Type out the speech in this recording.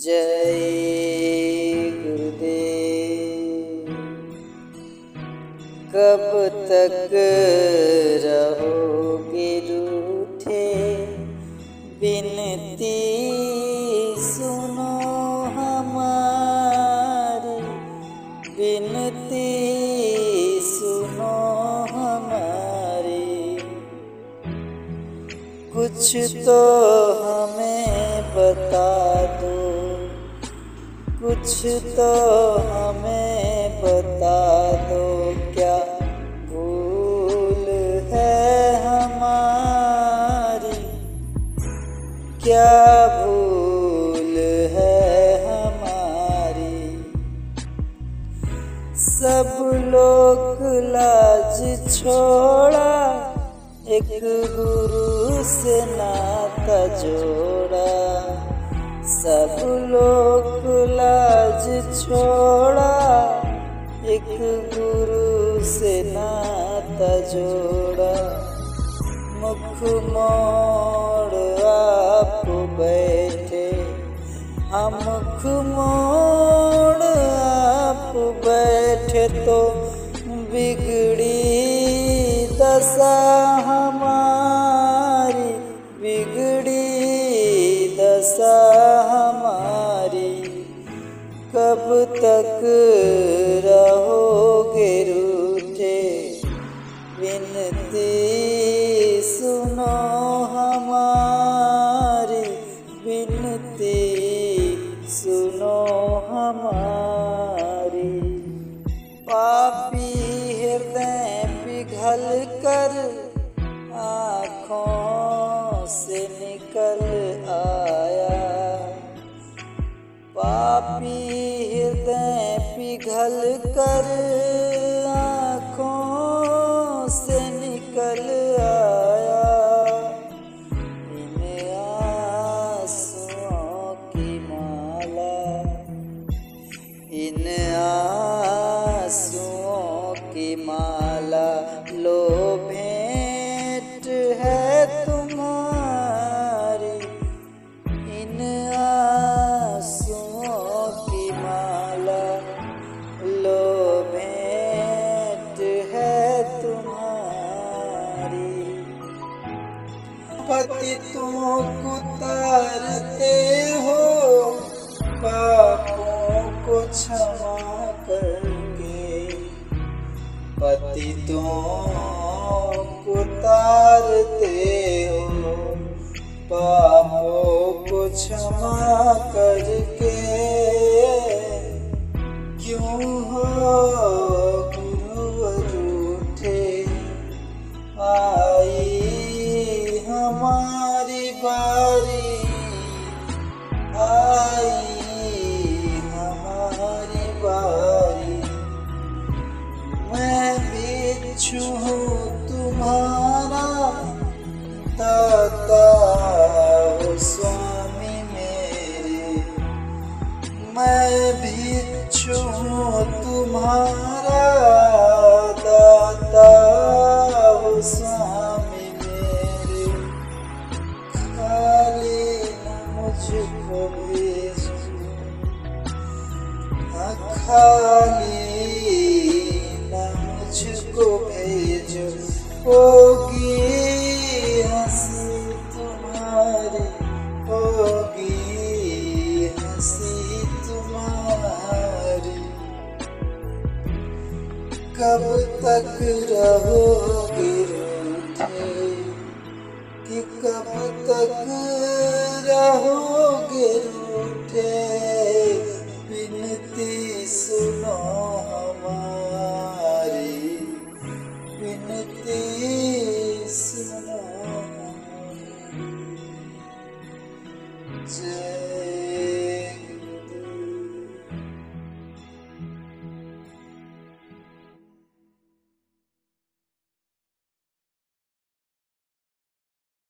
जय गुरुदेव। कब तक रहोगे रूठे? बिनती सुनो हमारी। बिनती सुनो हमारी। कुछ तो हमें बता कुछ तो हमें बता दो, क्या भूल है हमारी? क्या भूल है हमारी? सब लोग लाज छोड़ा, एक गुरु से नाता जोड़ा। सब लोग छोड़ा एक गुरु से नाता जोड़ा। मुख मोड़ आप बैठे हम मुख मोड़ आप बैठे तो बिगड़ी कब तक रहोगे रूठे, विनती सुनो हमारी, विनती सुनो हमारी। पापी हृदय पिघल कर आँखों से निकल आया। पापी पिघल कर आँखों से निकल आया। इन आंसुओं की माला। इन आंसुओं की माला लो तुम्हारी पतितों को तारते हो, पापों को क्षमा करके। पतितों को तारते हो, पापों को क्षमा करके। मैं बिच्छू हूँ तुम्हारा दाता हो स्वामी मेरे। खाली मुझको भेजो। हाँ, खाली न मुझको भेजो। होगी हँसी तुम्हारी। कब तक रहोगे रूठे कि कब तक रहोगे?